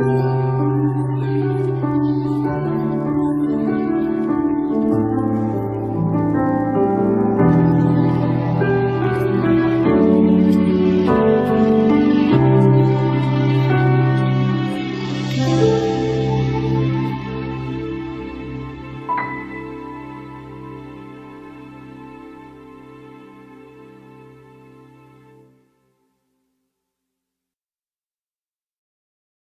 Yeah.